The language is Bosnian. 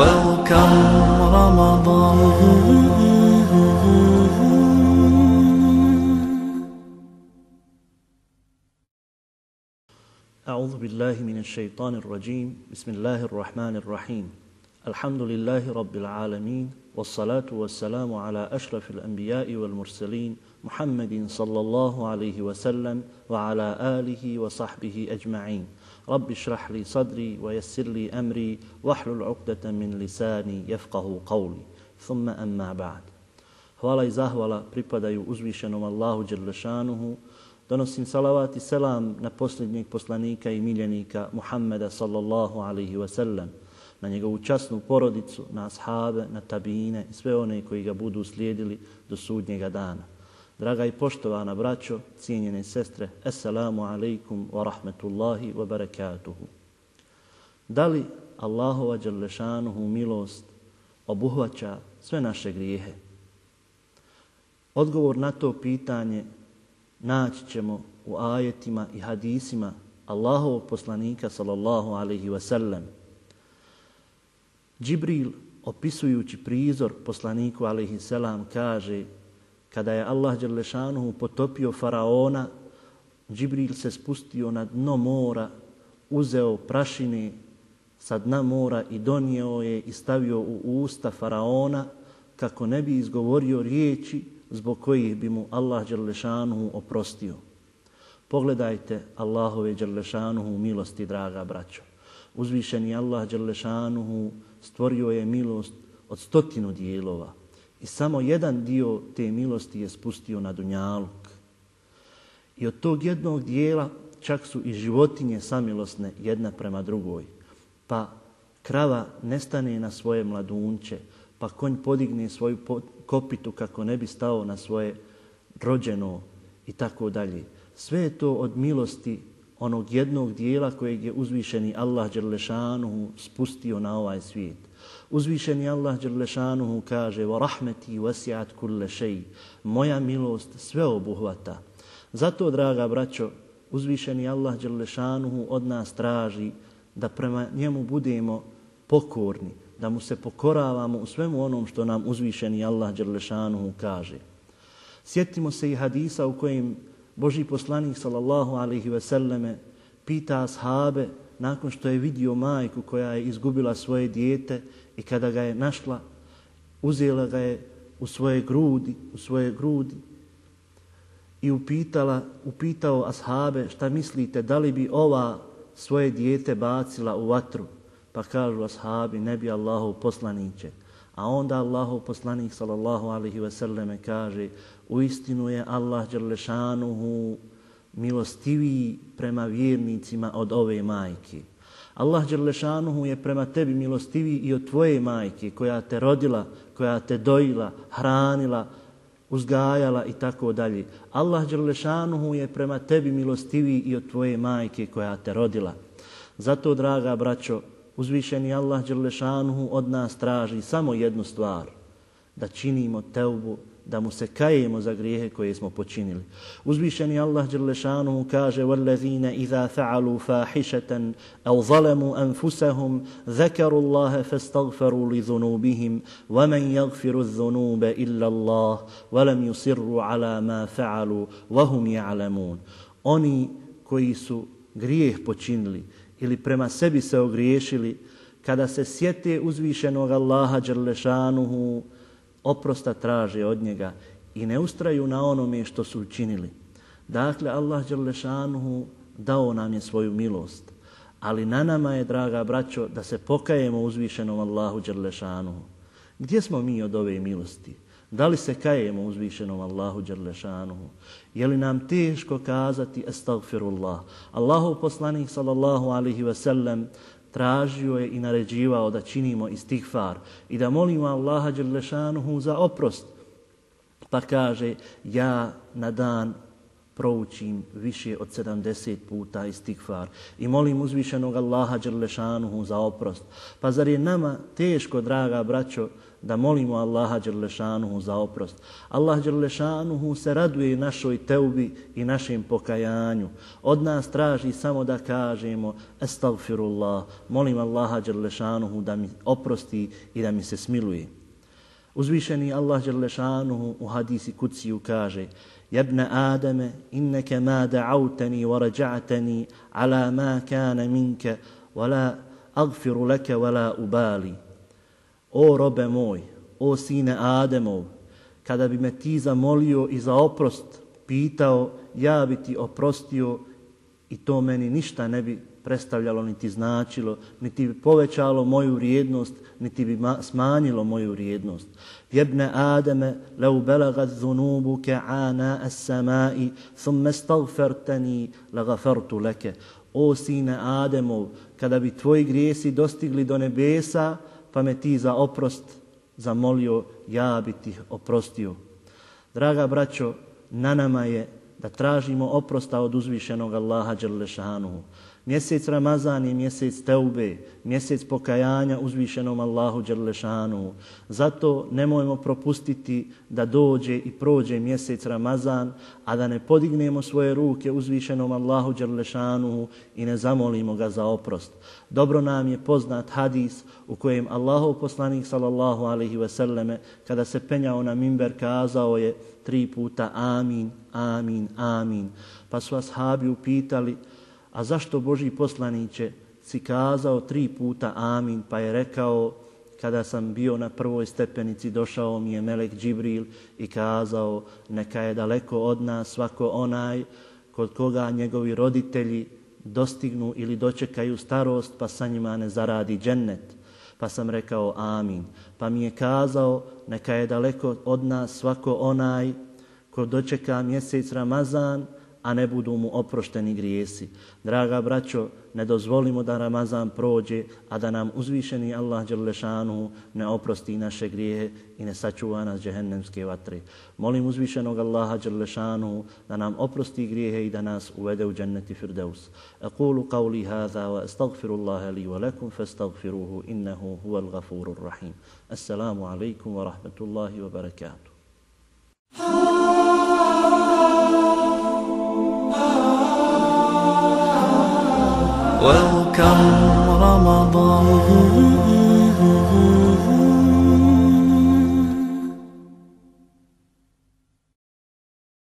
Welcome أعوذ بالله من الشيطان الرجيم. بسم الله الرحمن الرحيم. الحمد لله رب العالمين والصلاة والسلام على أشرف الأنبياء والمرسلين محمد صلى الله عليه وسلم وعلى آله وصحبه أجمعين. Rabbi šrah li sadri, wa jesir li emri, vahlu l'ukdata min lisani, jefqahu qavli, thumma amma ba'd. Hvala i zahvala pripadaju uzvišenom Allahu Đerlešanuhu. Donosim salavat i selam na posljednjeg poslanika i miljenika Muhammeda sallallahu alaihi wa sallam, na njegovu časnu porodicu, na ashabe, na tabine i sve one koji ga budu slijedili do sudnjega dana. Draga i poštovana braćo, cijenjene sestre, assalamu alaikum wa rahmetullahi wa barakatuhu. Da li Allahova Đerlešanuhu milost obuhvaća sve naše grijehe? Odgovor na to pitanje naći ćemo u ajetima i hadisima Allahovog poslanika sallallahu alaihi wa sallam. Džibril, opisujući prizor poslaniku alaihi selam, kaže kada je Allah Đerlešanuhu potopio faraona, Džibril se spustio na dno mora, uzeo prašine sa dna mora i donio je i stavio u usta faraona kako ne bi izgovorio riječi zbog kojih bi mu Allah Đerlešanuhu oprostio. Pogledajte Allahove Đerlešanuhu milosti, draga braćo. Uzvišeni Allah Đerlešanuhu stvorio je milost od stotinu dijelova i samo jedan dio te milosti je spustio na Dunjaluk. I od tog jednog dijela čak su i životinje samilosne jedna prema drugoj. Pa krava nestane na svoje mladunče, pa konj podigne svoju kopitu kako ne bi stao na svoje rođeno i tako dalje. Sve je to od milosti onog jednog dijela kojeg je uzvišeni Allah Đerlešanuhu spustio na ovaj svijet. Uzvišeni Allah Đerlešanuhu kaže وَرَحْمَتِي rahmeti كُلَّ kulle. Moja milost sve obuhvata. Zato, draga braćo, uzvišeni Allah Đerlešanuhu od nas traži da prema njemu budemo pokorni, da mu se pokoravamo u svemu onom što nam uzvišeni Allah Đerlešanuhu kaže. Sjetimo se i hadisa u kojem Boži poslanik sallallahu alaihi ve selleme pita ashabe nakon što je vidio majku koja je izgubila svoje dijete i kada ga je našla, uzela ga je u svoje grudi, u svoje grudi i upitala, upitao ashabe šta mislite da li bi ova svoje dijete bacila u vatru. Pa kažu ashabi, ne bi Allahov poslaniće. A onda Allahov poslanik sallallahu alaihi ve selleme kaže u istinu je Allah Đerlešanuhu milostiviji prema vjernicima od ove majke. Allah Đerlešanuhu je prema tebi milostiviji i od tvoje majke koja te rodila, koja te dojila, hranila, uzgajala i tako dalje. Allah Đerlešanuhu je prema tebi milostiviji i od tvoje majke koja te rodila. Zato, draga braćo, uzvišeni Allah Đerlešanuhu od nas traži samo jednu stvar, da činimo teubu, da mu se kajemo za grijehe koje smo počinili. Uzvišeni Allah Đerlešanuhu kaže وَالَّذِينَ إِذَا فَعَلُوا فَاحِشَةً أَوْ ظَلَمُوا أَنفُسَهُمْ ذَكَرُوا اللَّهَ فَاسْتَغْفَرُوا لِذُنُوبِهِمْ وَمَنْ يَغْفِرُ الذُّنُوبَ إِلَّا اللَّهِ وَلَمْ يُصِرُّوا عَلَى مَا فَعَلُوا وَهُمْ يَعْلَمُونَ Oni koji su grijeh počinili ili prema sebi se ogriješili, kada se sjete uzvišenog Allaha Đerlešanuhu, oprosta traže od njega i ne ustraju na onome što su učinili. Dakle, Allah Đerlešanuhu dao nam je svoju milost. Ali na nama je, draga braćo, da se pokajemo uzvišenom Allahu Đerlešanuhu. Gdje smo mi od ove milosti? Da li se kajemo uzvišenom Allahu Đerlešanuhu? Je li nam teško kazati astagfirullah? Allahu poslanik sallallahu alihi wasallam tražio je i naređivao da činimo istighfar i da molimo Allaha Đerlešanuhu za oprost. Pa kaže, ja na dan proučim više od 70 puta istigfar i molim uzvišenog Allaha Đerlešanuhu za oprost. Pa zar je nama teško, draga braćo, da molimo Allaha Đerlešanuhu za oprost? Allah Đerlešanuhu se raduje našoj teubi i našem pokajanju. Od nas traži samo da kažemo Estagfirullah, molim Allaha Đerlešanuhu da mi oprosti i da mi se smiluje. Uzvišeni Allah Đerlešanuhu u hadisi kuciju kaže Jebne Adame, inneke ma da'awtani wa raja'tani ala ma kana minke, wala agfiru leke, wala ubali. O robe moj, o sine Ademov, kada bi me ti zamolio i za oprost pitao, ja bi ti oprostio i to meni ništa ne bi predstavljalo niti značilo, niti bi povećalo moju vrijednost, niti bi smanjilo moju vrijednost. Jebne Ademe, leu belagat zunubu ke ana as samai, thumme stagfertani, lagafertu leke. O sine Ademov, kada bi tvoji grijesi dostigli do nebesa, pa me ti za oprost zamolio, ja bi ti oprostio. Draga braćo, na nama je da tražimo oprosta od uzvišenog Allaha Đerlešanuhu. Mjesec Ramazan je mjesec Teube, mjesec pokajanja uzvišenom Allahu Đerlešanu. Zato nemojmo propustiti da dođe i prođe mjesec Ramazan, a da ne podignemo svoje ruke uzvišenom Allahu Đerlešanu i ne zamolimo ga za oprost. Dobro nam je poznat hadis u kojem Allahov poslanik sallallahu alaihi ve selleme kada se penjao na mimber kazao je tri puta amin, amin, amin. Pa su ashabi upitali A zašto Boži poslaniće si kazao tri puta amin, pa je rekao kada sam bio na prvoj stepenici, došao mi je Melek Džibril i kazao neka je daleko od nas svako onaj kod koga njegovi roditelji dostignu ili dočekaju starost pa sa njima ne zaradi džennet. Pa sam rekao amin. Pa mi je kazao neka je daleko od nas svako onaj ko dočeka mjesec Ramazan a ne budu mu oprošteni grijesi. Draga braćo, ne dozvolimo da Ramazan prođe, a da nam uzvišeni Allah Đerlešanu ne oprosti naše grijehe i ne sačuva nas džehennemske vatre. Molim uzvišenog Allaha Đerlešanu da nam oprosti grijehe i da nas uvede u dženneti Firdeus. Ekulu qavli hadha wa astagfiru Allahe li wa lakum fa astagfiruhu innehu huval gafurur rahim. Assalamu alaikum wa rahmetullahi wa barakatuh. وكم رمضان